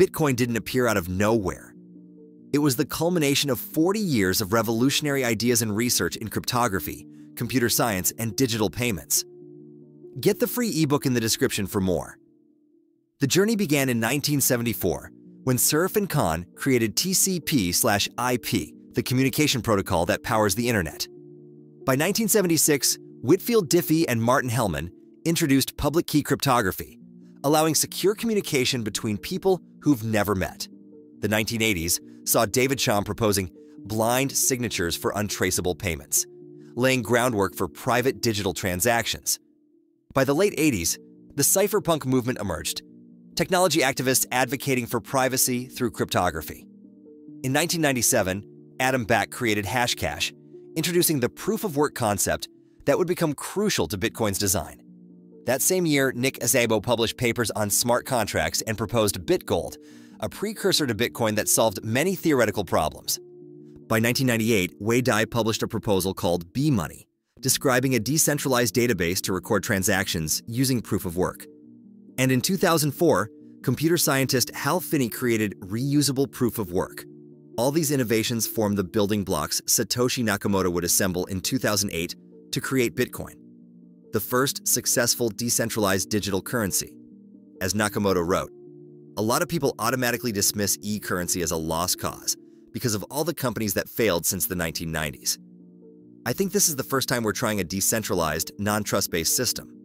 Bitcoin didn't appear out of nowhere. It was the culmination of 40 years of revolutionary ideas and research in cryptography, computer science, and digital payments. Get the free ebook in the description for more. The journey began in 1974 when Cerf and Kahn created TCP/IP, the communication protocol that powers the internet. By 1976, Whitfield Diffie and Martin Hellman introduced public key cryptography, allowing secure communication between people who've never met. The 1980s saw David Chaum proposing blind signatures for untraceable payments, laying groundwork for private digital transactions. By the late 80s, the cypherpunk movement emerged, technology activists advocating for privacy through cryptography. In 1997, Adam Back created Hashcash, introducing the proof of work concept that would become crucial to Bitcoin's design. That same year, Nick Szabo published papers on smart contracts and proposed BitGold, a precursor to Bitcoin that solved many theoretical problems. By 1998, Wei Dai published a proposal called B-Money, describing a decentralized database to record transactions using proof of work. And in 2004, computer scientist Hal Finney created reusable proof of work. All these innovations form the building blocks Satoshi Nakamoto would assemble in 2008 to create Bitcoin, the first successful decentralized digital currency. As Nakamoto wrote, a lot of people automatically dismiss e-currency as a lost cause because of all the companies that failed since the 1990s. I think this is the first time we're trying a decentralized, non-trust-based system.